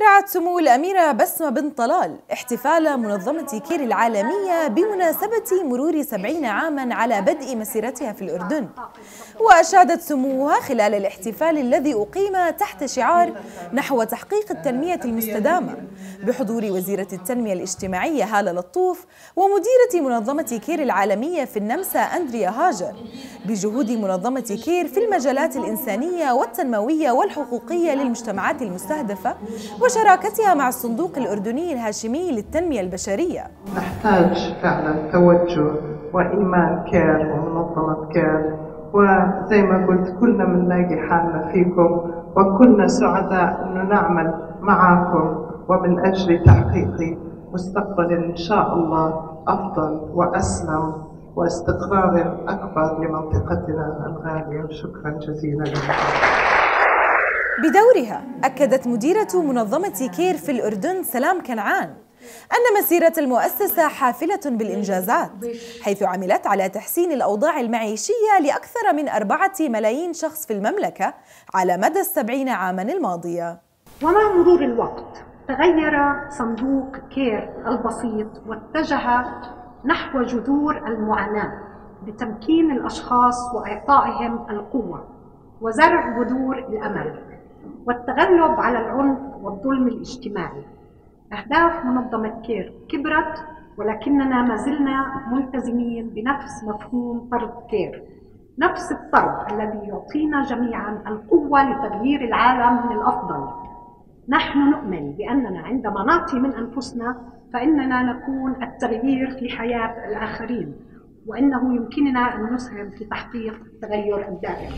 رعت سمو الأميرة بسمة بن طلال احتفال منظمة كير العالمية بمناسبة مرور سبعين عاما على بدء مسيرتها في الأردن. وأشادت سموها خلال الاحتفال الذي أقيم تحت شعار نحو تحقيق التنمية المستدامة. بحضور وزيرة التنمية الاجتماعية هالة لطوف ومديرة منظمة كير العالمية في النمسا أندريا هاجر. بجهود منظمة كير في المجالات الإنسانية والتنموية والحقوقية للمجتمعات المستهدفة وشراكتها مع الصندوق الأردني الهاشمي للتنمية البشرية. نحتاج فعلا توجه وإيمان كير ومنظمة كير وزي ما قلت كلنا بنلاقي حالنا فيكم وكلنا سعداء أنه نعمل معاكم ومن أجل تحقيق مستقبل إن شاء الله أفضل وأسلم واستقرار أكبر لمنطقتنا الغالية. شكرا جزيلا. لكم بدورها أكدت مديرة منظمة كير في الأردن سلام كنعان أن مسيرة المؤسسة حافلة بالإنجازات حيث عملت على تحسين الأوضاع المعيشية لأكثر من أربعة ملايين شخص في المملكة على مدى السبعين عاما الماضية. ومع مرور الوقت تغير صندوق كير البسيط واتجه نحو جذور المعاناة بتمكين الأشخاص وإعطائهم القوة وزرع بذور الأمل. والتغلب على العنف والظلم الاجتماعي. أهداف منظمة كير كبرت ولكننا ما زلنا ملتزمين بنفس مفهوم طرد كير. نفس الطرد الذي يعطينا جميعا القوة لتغيير العالم للأفضل نحن نؤمن بأننا عندما نعطي من أنفسنا فإننا نكون التغيير في حياة الآخرين وإنه يمكننا أن نسهم في تحقيق التغير الدائم.